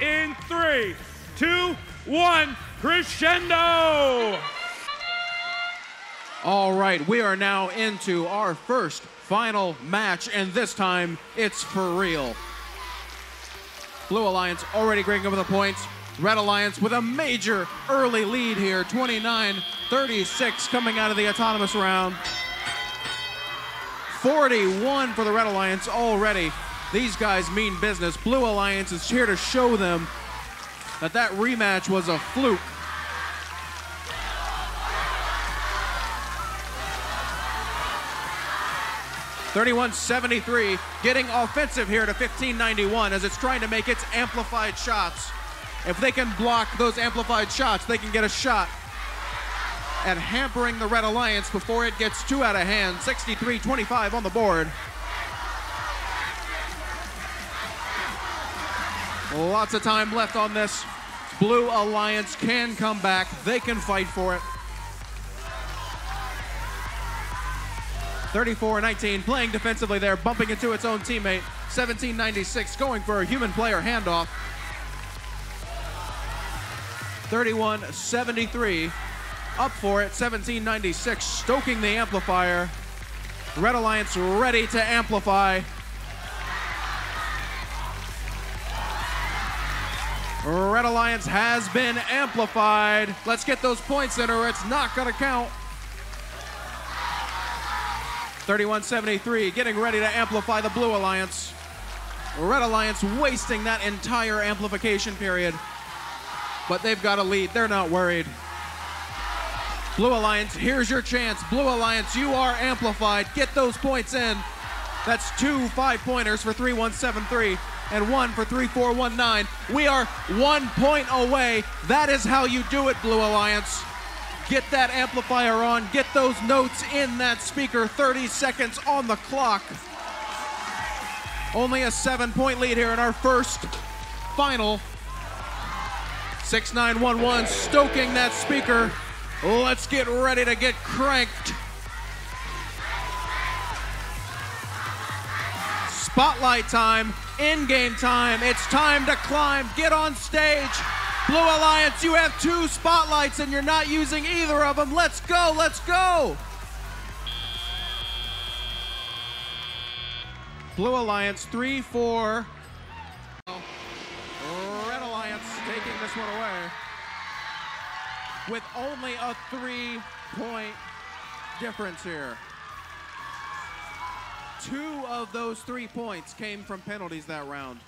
in three, two, one, crescendo! All right, we are now into our first final match, and this time it's for real. Blue Alliance already breaking over the points. Red Alliance with a major early lead here, 29-36 coming out of the autonomous round. 41 for the Red Alliance already. These guys mean business. Blue Alliance is here to show them that that rematch was a fluke. Thirty-one seventy-three, getting offensive here to fifteen ninety-one as it's trying to make its amplified shots. If they can block those amplified shots, they can get a shot at hampering the Red Alliance before it gets too out of hand. 63-25 on the board. Lots of time left on this. Blue Alliance can come back. They can fight for it. 34-19, playing defensively there, bumping into its own teammate. 17-96, going for a human player handoff. 31-73, up for it, 1796, stoking the amplifier. Red Alliance ready to amplify. Red Alliance has been amplified. Let's get those points in or it's not gonna count. 31-73, getting ready to amplify the Blue Alliance. Red Alliance wasting that entire amplification period. But they've got a lead, they're not worried. Blue Alliance, here's your chance. Blue Alliance, you are amplified. Get those points in. That's two five pointers for 3173 and one for 3419. We are one point away. That is how you do it, Blue Alliance. Get that amplifier on, get those notes in that speaker. 30 seconds on the clock. Only a seven point lead here in our first final. 6911 stoking that speaker. Let's get ready to get cranked. Spotlight time, in-game time. It's time to climb. Get on stage. Blue Alliance, you have two spotlights and you're not using either of them. Let's go, let's go. Blue Alliance, three, four. Red Alliance taking this one away with only a three point difference here. Two of those three points came from penalties that round.